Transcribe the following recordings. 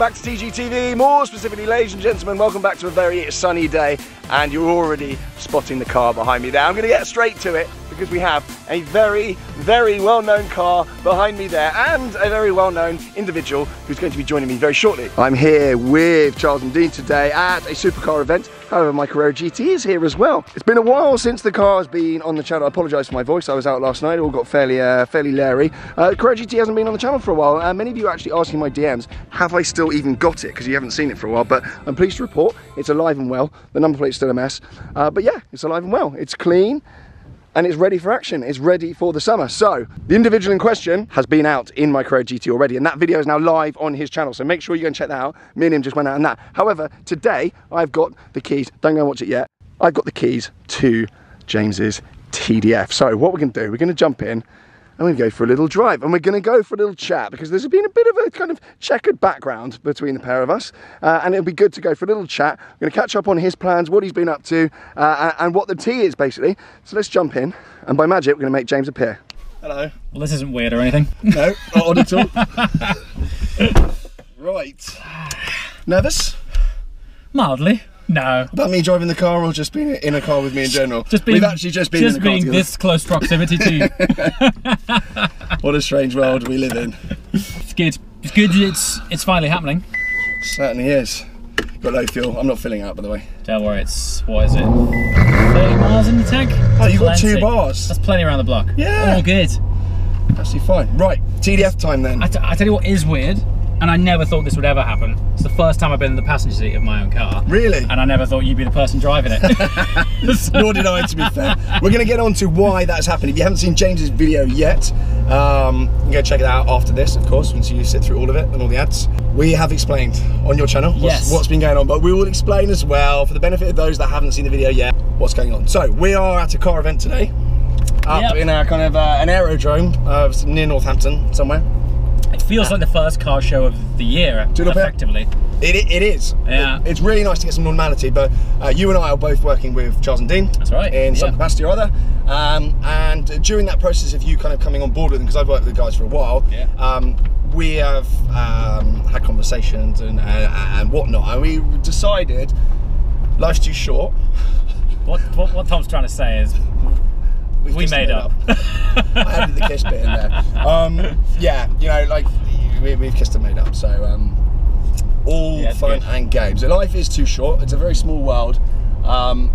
back to TGTV. More specifically, ladies and gentlemen, welcome back to a very sunny day. And you're already spotting the car behind me there. I'm going to get straight to it because we have a very, very well-known car behind me there and a very well-known individual who's going to be joining me very shortly. I'm here with Charles and Dean today at a supercar event. However, my Carrera GT is here as well. It's been a while since the car has been on the channel. I apologise for my voice. I was out last night. It all got fairly, uh, fairly leery. Uh, Carrera GT hasn't been on the channel for a while. Uh, many of you are actually asking my DMs, have I still even got it? Because you haven't seen it for a while. But I'm pleased to report it's alive and well. The number plate's still a mess. Uh, but yeah, it's alive and well. It's clean and it's ready for action. It's ready for the summer. So the individual in question has been out in my GT already and that video is now live on his channel. So make sure you go and check that out. Me and him just went out on that. However, today I've got the keys. Don't go and watch it yet. I've got the keys to James's TDF. So what we're gonna do, we're gonna jump in and we're going to go for a little drive and we're going to go for a little chat because there's been a bit of a kind of checkered background between the pair of us uh, and it'll be good to go for a little chat. We're going to catch up on his plans, what he's been up to uh, and what the tea is basically. So let's jump in and by magic we're going to make James appear. Hello. Well, this isn't weird or anything. No, not odd at all. right. Nervous? Mildly. No. About me driving the car or just being in a car with me in general? Just being, We've actually just been just in a car being this close proximity to you. What a strange world we live in. it's good. It's good. It's it's finally happening. Certainly is. Got low fuel. I'm not filling out, by the way. Don't worry. It's what is it? Thirty miles in the tank. Oh, you've got two bars. That's plenty around the block. Yeah. All good. Absolutely fine. Right, TDF time then. I, t- I tell you what is weird, and I never thought this would ever happen. It's the first time I've been in the passenger seat of my own car. Really? And I never thought you'd be the person driving it. So- Nor did I, to be fair. We're going to get on to why that's happened. If you haven't seen James's video yet, um, you can go check it out after this, of course, once you sit through all of it and all the ads. We have explained on your channel what's, Yes. what's been going on, but we will explain as well, for the benefit of those that haven't seen the video yet, what's going on. So, we are at a car event today, up Yep. in a kind of uh, an aerodrome uh, near Northampton, somewhere. It feels like the first car show of the year, effectively. It, it, is. Yeah. It- it's really nice to get some normality, but uh, you and I are both working with Charles and Dean. That's right, In some yeah. capacity or other. Um, and during that process of you kind of coming on board with them, because I've worked with the guys for a while, Yeah. um, we have um, had conversations and, and, and whatnot, and we decided life's too short. What, what what Tom's trying to say is We've we made and up. I added the kiss bit in there. Um, yeah, you know, like we, we've kissed and made up. So um, all Yeah, fun good. and games. Life is too short. It's a very small world, um,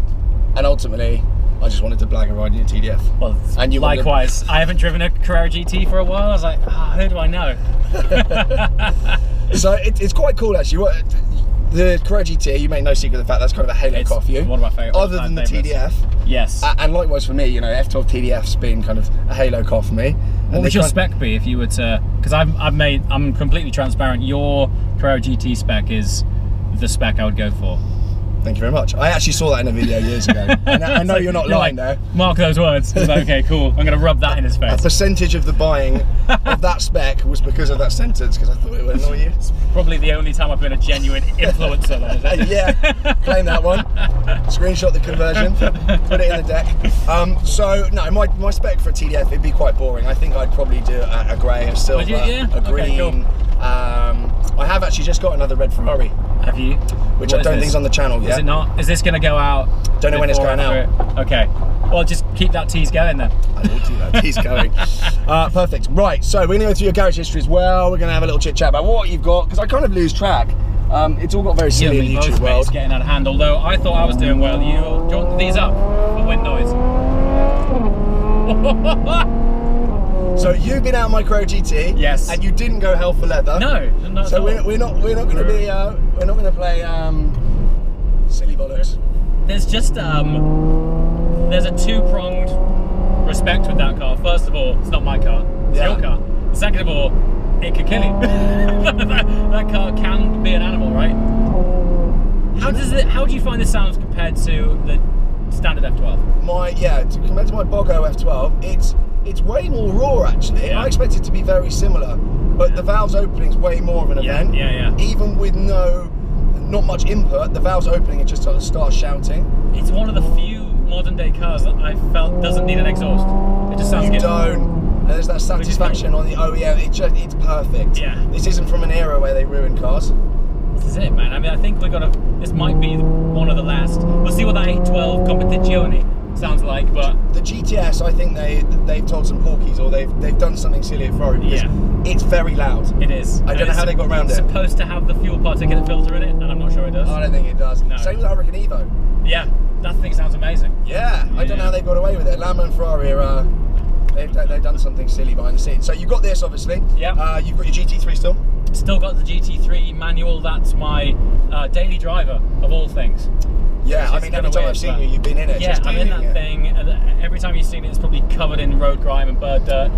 and ultimately, I just wanted to blag a ride in your TDF. Well, And you likewise, I haven't driven a Carrera GT for a while. I was like, ah, who do I know? So it, it's quite cool actually. What, the Carrera GT, you make no secret of the fact that's kind of a halo It's car for you. one of my favourite Other than the favourites. TDF, Yes. A- and likewise for me, you know, F12 TDF's been kind of a halo car for me. What would your spec be if you were to? Because I've, I've made, I'm completely transparent. Your Carrera GT spec is the spec I would go for. Thank you very much. I actually saw that in a video years ago. and I, I know you're not You're lying like, there. Mark those words. I was like, okay, cool. I'm gonna rub that in his face. A percentage of the buying of that spec was because of that sentence, because I thought it would annoy you. Probably the only time I've been a genuine influencer. It? yeah, claim that one. Screenshot the conversion, put it in the deck. Um, so no, my, my spec for a TDF it'd be quite boring. I think I'd probably do a, a grey, a silver, you? Yeah? a Okay, green. cool. Um, I have actually just got another red Ferrari, Have you? which What I don't think is on the channel Is it not? Is this gonna go out? Don't know when it's going out. it? Okay. Well, just keep that tease going then. I will do that. He's going. Uh, perfect. Right, so we're going to go through your garage history as well. We're going to have a little chit chat about what you've got because I kind of lose track. Um, it's all got very silly and in the YouTube. It's world. getting out of hand. Although I thought I was doing well. You, do you want these up for wind noise? So you've been out Carrera GT, Yes. and you didn't go hell for leather. No, not So we're, we're not we're not going to be uh, we're not going to play um, silly bollocks. There's just um, there's a two-pronged respect with that car. First of all, it's not my car; it's Yeah. your car. Second of all, it could kill you. that, that car can be an animal, right? How does it? How do you find this sounds compared to the standard F12? My yeah, compared to my Bogo F12, it's it's way more raw actually. Yeah. I expect it to be very similar, but the valves opening's way more of an Yeah, event. yeah, yeah. Even with no not much input, the valves opening it just sort of starts shouting. It's one of the few modern day cars that I felt doesn't need an exhaust. It just sounds you good. don't. And there's that satisfaction on the OEM. It just, it's perfect. Yeah. This isn't from an era where they ruined cars. this is it, man. I mean, I think we're gonna. This might be one of the last. We'll see what that 812 competizione sounds like, but The GTS, I think they they've told some porkies or they've they've done something silly at Ferrari because Yeah. it's very loud. it is. I don't know how they got around it. it's it. Supposed to have the fuel particulate filter in it, and I'm not sure it does. I don't think it does. No. Same with Huracán Evo. Yeah, that thing sounds amazing. Yeah, I don't know how they got away with it. Lambo and Ferrari are. Uh, They've, they've done something silly behind the scenes. So you've got this, obviously. Yeah. Uh, you've got your GT3 still. Still got the GT3 manual. That's my uh, daily driver of all things. Yeah, I mean, every time weird, I've seen you, you've been in it. Yeah, just I'm in that it. thing. Every time you've seen it, it's probably covered in road grime and bird dirt.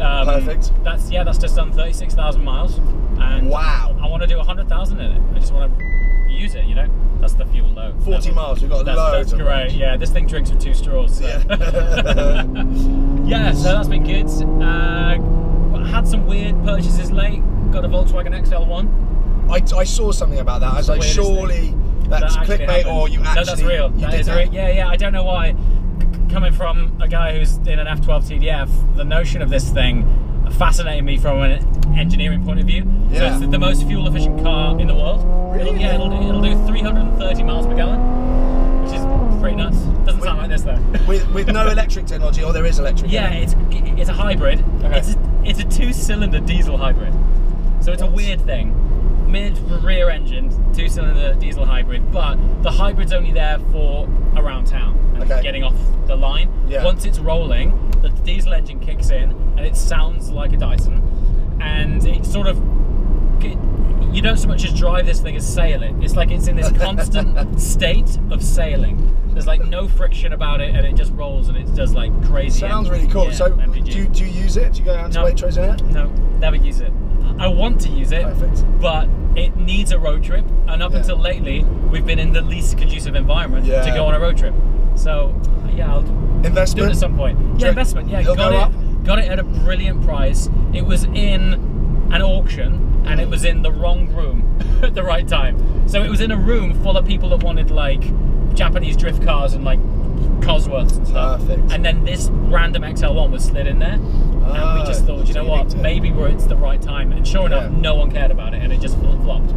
Um, Perfect. That's yeah. That's just done 36,000 miles. And Wow. I want to do 100,000 in it. I just want to use it. You know, that's the fuel load. 40 level. miles, we've got that's, loads That's great. Yeah, this thing drinks with two straws. So. Yeah. yeah, so that's been good. Uh, had some weird purchases late. Got a Volkswagen XL1. I, I saw something about that. I was like, surely that's That clickbait happened. or you actually. No, that's real. That did is that. real. Yeah, yeah. I don't know why. C- Coming from a guy who's in an F12 TDF, the notion of this thing fascinated me from an engineering point of view. So Yeah. it's the most fuel efficient car in the world. It'll, yeah, it'll, do- it'll do 330 miles per gallon, which is pretty nuts. Doesn't sound like this though. With, with no electric technology, or there is electric. Yeah, it's it's a hybrid. Okay. It's a, it's a two-cylinder diesel hybrid. So it's a weird thing. Mid rear engine, two-cylinder diesel hybrid, but the hybrid's only there for around town and Okay. getting off the line. Yeah. Once it's rolling, the diesel engine kicks in and it sounds like a Dyson, and it sort of you don't so much as drive this thing as sail it. It's like it's in this constant state of sailing. There's like no friction about it, and it just rolls and it does like crazy. Sounds really cool. yeah, so, MPG. do you, do you use it? Do you go out to No. Waitrose in it? No, never use it. I want to use it, Perfect. but it needs a road trip. And up Yeah. until lately, we've been in the least conducive environment Yeah. to go on a road trip. So yeah, I'll do it Investment? at some point. Yeah, investment. Yeah, it'll got go it. up? Got it at a brilliant price. It was in an auction, and it was in the wrong room at the right time. So it was in a room full of people that wanted like Japanese drift cars and like Cosworths and stuff. Perfect. And then this random XL1 was slid in there. and Ah, we just thought, you know what, maybe we're it's the right time. And sure enough, Yeah. no one cared about it, and it just fl- flopped.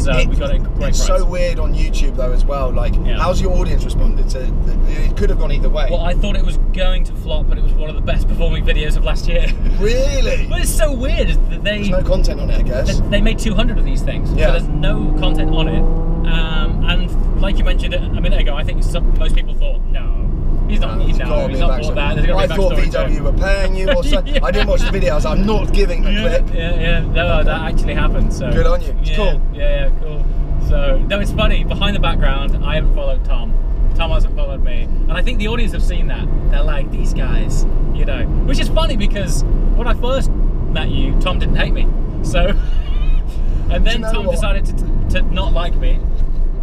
So It- we got a great It's price. so weird on YouTube though as well. Like, Yeah. how's your audience responded to? It could have gone either way. Well, I thought it was going to flop, but it was one of the best performing videos of last year. really? but it's so weird that they There's no content on it, I guess. they made 200 of these things. Yeah. So there's no content on it. Um, and like you mentioned a minute ago, I think some, most people thought, no, he's not, he's, no, he's not bought that. There's got to I thought backstory to it. VW were paying you or something. I didn't watch the video. I was like, I'm not giving the yeah, clip. yeah, yeah. No, that actually happened. So Good on you. It's yeah, cool. Yeah, yeah, cool. So no, it's funny. Behind the background, I haven't followed Tom. Tom hasn't followed me, and I think the audience have seen that. They're like these guys, you know, which is funny because when I first met you, Tom didn't hate me. So, and then know Tom what? decided to, to not like me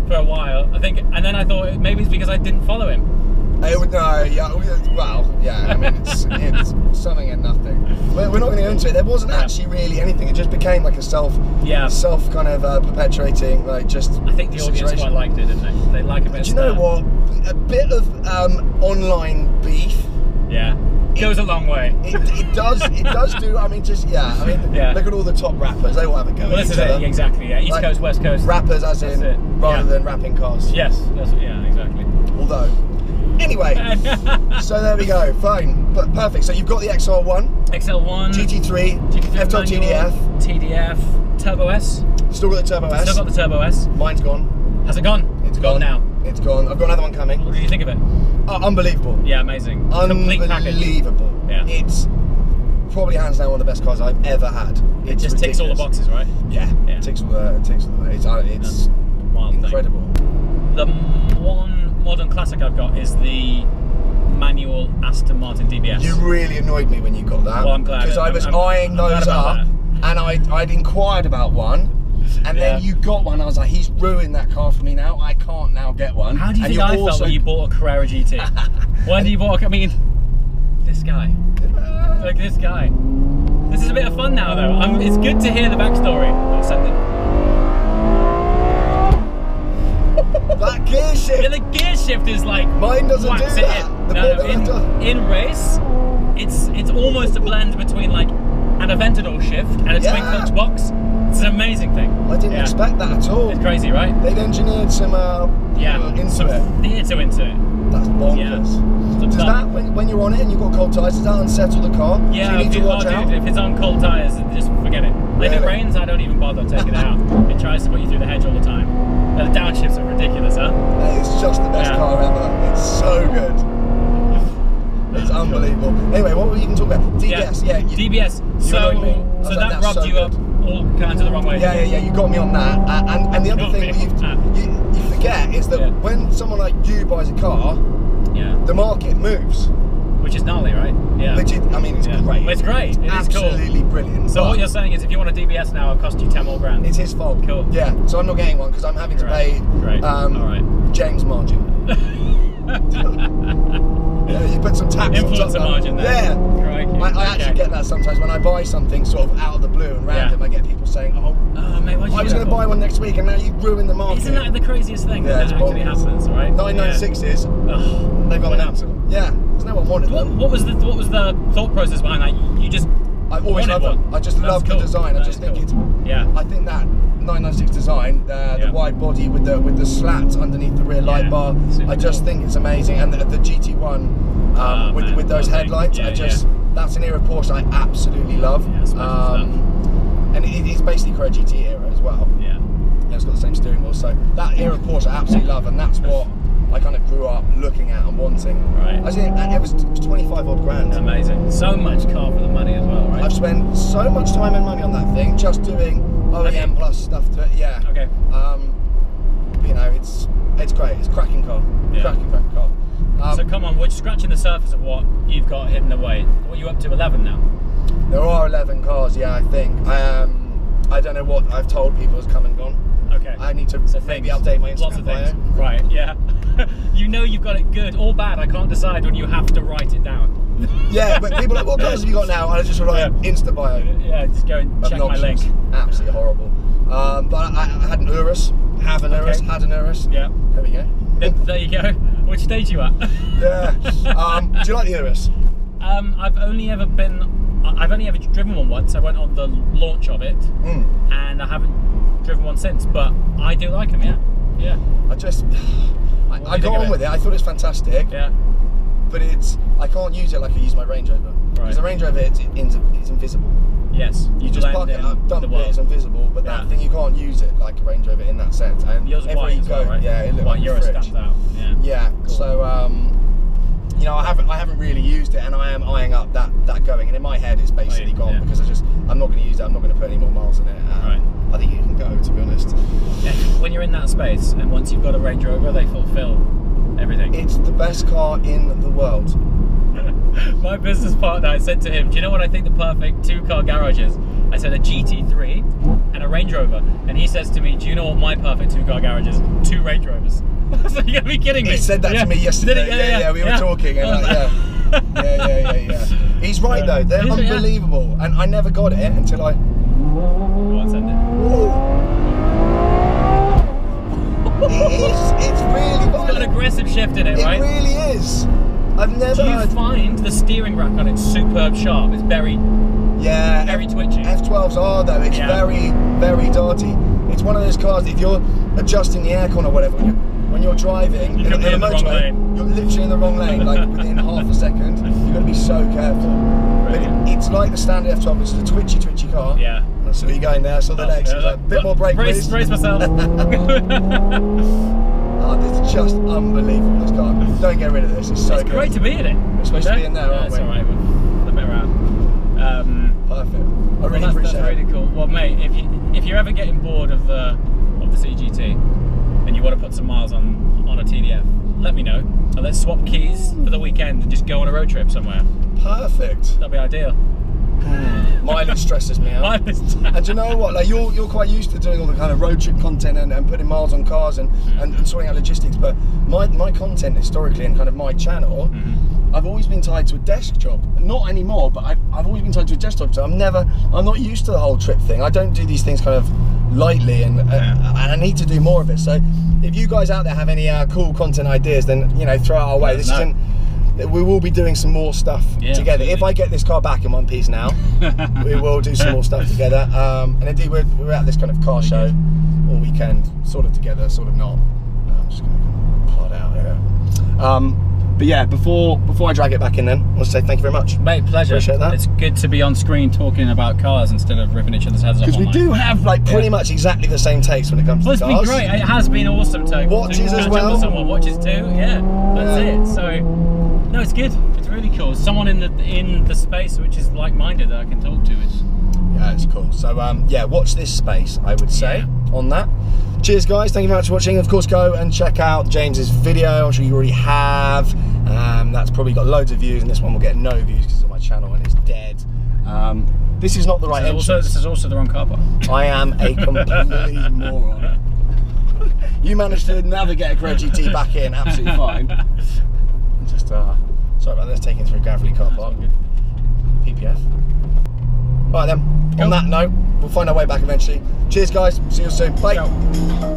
for a while. I think, and then I thought maybe it's because I didn't follow him. It would, no, yeah, well, yeah, I mean, it's, it's something and nothing. We're, we're not going to go into it. There wasn't Yeah. actually really anything. It just became like a self, Yeah. self kind of uh, perpetuating, like just. I think the audience situation. quite liked it, didn't they? They like a bit. Do you know what? A bit of um, online beef. Yeah, goes a long way. It, it does. It does do. I mean, just yeah. I mean, Yeah. look at all the top rappers. They all have a go. Well, this is it. other. Exactly. Yeah. East Like, Coast, West Coast. Rappers, as That's in, it. rather Yeah. than rapping cars. Yes. That's yeah. Exactly. Although, anyway. so there we go. Fine, but perfect. So you've got the XR1, XL1, GT3, GT3 F-Top TDF. TDF, Turbo S. Still got the Turbo S. Still got the Turbo S. Mine's gone. Has it gone? It's gone, now. It's gone. I've got another one coming. What do you think of it? Oh, unbelievable. Yeah, amazing. Complete. Unbelievable. Yeah. It's probably hands down one of the best cars I've ever had. It It's just ticks all the boxes, right? Yeah. Yeah. It ticks all the. It ticks all the. It's, uh, it's Wild thing. incredible. The one modern classic I've got is the manual Aston Martin DBS. You really annoyed me when you got that. Well, I'm glad Because I was I'm- eyeing I'm those up, and I I'd inquired about one, and Yeah. then you got one. I was like, he's ruined that car for me now. I can't now get one. How do you and think I felt when you bought a Carrera GT? when you bought? A, I mean, this guy. Like this guy. This is a bit of fun now, though. I'm, it's good to hear the backstory. I'll send it. that gear Yeah, shift. the gear shift is like Mine doesn't do it that. in. The no, in, in race, it's it's almost a blend between like an Aventador shift and a twin clutch box. It's an amazing thing. I didn't Yeah. expect that at all. It's crazy, right? They've engineered some uh, Yeah. uh, into Some it. theatre into it. That's Yeah. bonkers. Some Does that, when, when you're on it and you've got cold tyres, does that unsettle the car? Yeah, Do you need if, to watch oh, out? dude, if it's on cold tyres, just forget it. If it rains, I don't even bother taking it out. It tries to put you through the hedge all the time. The downshifts are ridiculous, huh? It's just the best Yeah. car ever. It's so good. It's unbelievable. Anyway, what were we even talking about? DBS, yeah. you- DBS. So, me. So like, that rubbed so you up good. all kinds of the wrong way. Yeah, yeah, yeah. You got me on that. Uh, and and the other thing me you, that. you you forget is that Yeah. when someone like you buys a car, Yeah. the market moves. Which is gnarly, right? Yeah. Which is, I mean, it's Yeah. great. It's great. It is cool. absolutely brilliant. So what you're saying is, if you want a DBS now, it'll cost you ten more grand. It's his fault. Cool. Yeah. So I'm not getting one because I'm having to Right. pay um, All right. James margin. yeah, you put some tax Influencer margin there. Yeah. I, I actually Okay. get that sometimes when I buy something sort of out of the blue and random. Yeah. I get people saying, "Oh, Oh mate, you I was going to buy one next week, and now you ruined the market." Isn't that the craziest thing Yeah, that it's actually happens, right? 996s, Yeah. Ugh. they've an out. Yeah, There's no one wanted What, them. what was the what was the thought process behind that? You, you just I always love them. one. I just That's love cool. the design. I just think cool. it's. yeah. I think that 996 design, uh, Yeah. the wide body with the with the slat underneath the rear light bar, super I just cool. think it's amazing. And the, the GT1 um, Ah, with man, with those lovely. headlights, Yeah, I just that's an era Porsche I absolutely love. Yeah, Um, and it, it's basically Carrera GT era as well. yeah. Yeah, it's got the same steering wheel. So that era Porsche I absolutely love, and that's what I kind of grew up looking at and wanting. Right. I think it was, it was 25 odd grand. Amazing. So much car for the money as well, right? I've spent so much time and money on that thing, just doing OEM you? plus stuff to it. Yeah. Okay. Um, you know, it's it's great. It's cracking car. Yeah. Cracking, cracking car. Um, so come on, we're scratching the surface of what you've got hidden away. What are you up to? Eleven now. there are 11 cars. Yeah, I think. Um, I don't know what I've told people has come and gone. Okay. I need to So maybe things. update my Instagram Lots of things. Right. Yeah. you know you've got it good or bad. I can't decide when you have to write it down. Yeah, but people are like, what cars have you got now? And I just write Yeah. Insta bio. yeah. Just go and check my link. Absolutely horrible. Um, but I, I had an Urus, have an Urus, had an Urus. Yeah. There we go. There, you go. Which stage you at? Yeah. Um, do you like the Urus? Um, I've only ever been, I've only ever driven one once. I went on the launch of it, Mm. and I haven't driven one since. But I do like them. Yeah, yeah, I just, I, I got on it? with it. I thought it was fantastic, yeah. But it's I can't use it like I use my Range Rover because Right. the Range Rover it's, it's, it's invisible. Yes, You just blend park it up, dump it, it's invisible. But that thing you can't use it like a Range Rover in that sense. And Yours everywhere white you go, well, right? yeah, it looks white like fridge. stands out. Yeah. Yeah. Cool. So um, you know, I haven't I haven't really used it, and I am eyeing up that that going. And in my head, it's basically yeah, gone yeah. because I just I'm not going to use it. I'm not going to put any more miles in it. Um, Right. I think you can go to be honest. Yeah, When you're in that space, and once you've got a Range Rover, they fulfil everything. It's the best car in the world. My business partner, I said to him, "Do you know what I think the perfect two-car garage is?" I said a GT3 and a Range Rover, and he says to me, "Do you know what my perfect two-car garage is? Two Range Rovers." I was like, "You gotta be kidding me!" He said that Yeah. to me yesterday. he? Yeah, yeah, we were talking. And like, yeah. yeah, yeah, yeah, yeah. He's right though. They're? Yeah. unbelievable, and I never got it until I. Go on, send it. It is. It's really It's got an aggressive shift in it, It right? really is. I've never Do you heard. find the steering rack on it superb sharp? It's very, Yeah, very twitchy. F12s are though. It's Yeah. very, very darty. It's one of those cars. If you're adjusting the aircon or whatever, when you're, when you're driving You in, in a in the wrong motorway, lane. you're literally in the wrong lane. Like within half a second, you've got to be so careful. But it, it's like the standard F12, which is a twitchy, twitchy car. Yeah. Saw you going there. So the next, Yeah, was like, bit more brake, brace, please. brace myself. Oh, this is just unbelievable. This car. Don't get rid of this. It's so it's good. great to be in it. We're supposed to be in there, yeah, aren't it's we? alright. We'll flip it around. Um, Perfect. I well, really that's, that's appreciate really it. cool. Well, mate, if you if you're ever getting bored of the of the CGT and you want to put some miles on on a TDF, let me know. And let's swap keys for the weekend and just go on a road trip somewhere. Perfect. That'd be ideal. Mileage stresses me out. And you know what? Like you're you're quite used to doing all the kind of road trip content and, and putting miles on cars and, and, and sorting out logistics. But my, my content historically and kind of my channel, Mm-hmm. I've always been tied to a desk job. Not anymore, but I've, I've always been tied to a desk job. So I'm never I'm not used to the whole trip thing. I don't do these things kind of lightly and uh, and I need to do more of it. So if you guys out there have any uh, cool content ideas, then you know throw it our way. This know. isn't that we will be doing some more stuff Yeah, together. If. I get this car back in one piece now, we will do some more stuff together. Um, and indeed, we're, we're at this kind of car show all weekend, sort of together, sort of not. I'm just going to plot out here. Um, but yeah, before before I drag it back in, then I want to say thank you very much. Mate, pleasure. Appreciate that. It's good to be on screen talking about cars instead of ripping each other's heads off. Because we do have like pretty Yeah. much exactly the same taste when it comes Well, to it's been great. It has been awesome to Watches to as well. someone. Watches too. Yeah, that's Yeah. it. So, no, it's good. It's really cool. Someone in the in the space which is like-minded that I can talk to. It's Yeah, it's cool. So um, yeah, watch this space. I would say on that. Cheers, guys. Thank you very much for watching. Of course, go and check out James's video. I'm sure you already have. Um, that's probably got loads of views, and this one will get no views because it's on my channel and it's dead. Um, this is not the right this is also this is also the wrong car park. I am a complete moron. You managed to navigate a GT back in absolutely fine. Just uh, sorry about this, taking through Gravelly car park. PPF. Right then, on that note, we'll find our way back eventually. Cheers, guys. See you soon. Bye.